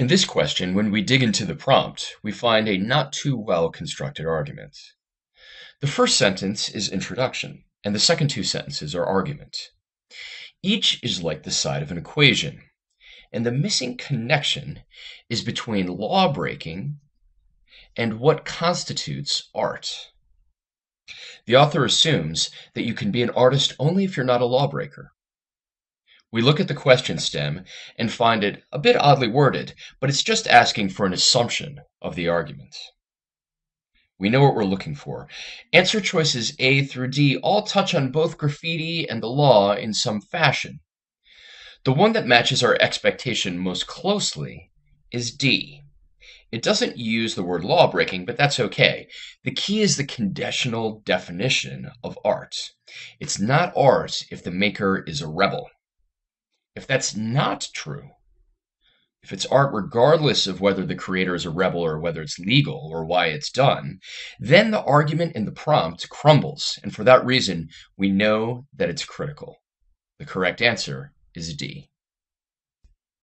In this question, when we dig into the prompt, we find a not too well constructed argument. The first sentence is introduction, and the second two sentences are argument. Each is like the side of an equation, and the missing connection is between law breaking and what constitutes art. The author assumes that you can be an artist only if you're not a lawbreaker. We look at the question stem and find it a bit oddly worded, but it's just asking for an assumption of the argument. We know what we're looking for. Answer choices A through D all touch on both graffiti and the law in some fashion. The one that matches our expectation most closely is D. It doesn't use the word lawbreaking, but that's okay. The key is the conditional definition of art. It's not art if the maker is a rebel. If that's not true, if it's art regardless of whether the creator is a rebel or whether it's legal or why it's done, then the argument in the prompt crumbles, and for that reason, we know that it's critical. The correct answer is D.